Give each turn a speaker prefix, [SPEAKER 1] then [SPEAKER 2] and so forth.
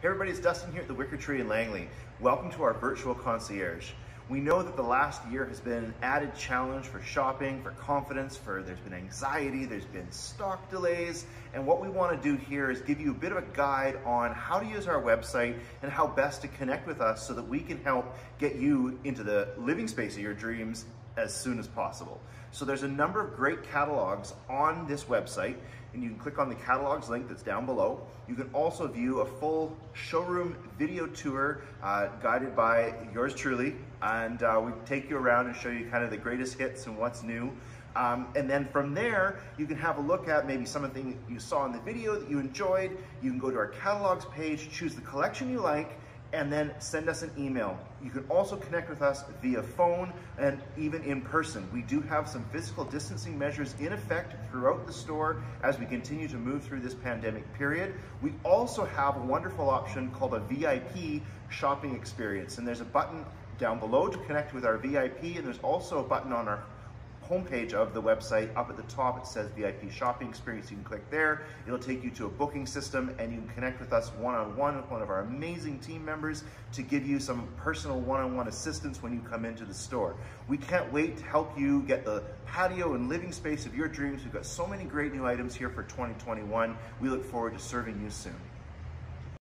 [SPEAKER 1] Hey everybody, it's Dustin here at the Wickertree in Langley. Welcome to our virtual concierge. We know that the last year has been an added challenge for shopping, for confidence, for there's been anxiety, there's been stock delays, and what we want to do here is give you a bit of a guide on how to use our website and how best to connect with us so that we can help get you into the living space of your dreams as soon as possible. So there's a number of great catalogs on this website and you can click on the catalogs link that's down below. You can also view a full showroom video tour uh, guided by yours truly and uh, we take you around and show you kind of the greatest hits and what's new. Um, and then from there, you can have a look at maybe something you saw in the video that you enjoyed. You can go to our catalogs page, choose the collection you like, and then send us an email. You can also connect with us via phone and even in person. We do have some physical distancing measures in effect throughout the store as we continue to move through this pandemic period. We also have a wonderful option called a VIP shopping experience. And there's a button down below to connect with our VIP and there's also a button on our homepage of the website, up at the top it says VIP shopping experience. You can click there. It'll take you to a booking system and you can connect with us one-on-one with one of our amazing team members to give you some personal one-on-one assistance when you come into the store. We can't wait to help you get the patio and living space of your dreams. We've got so many great new items here for 2021. We look forward to serving you soon.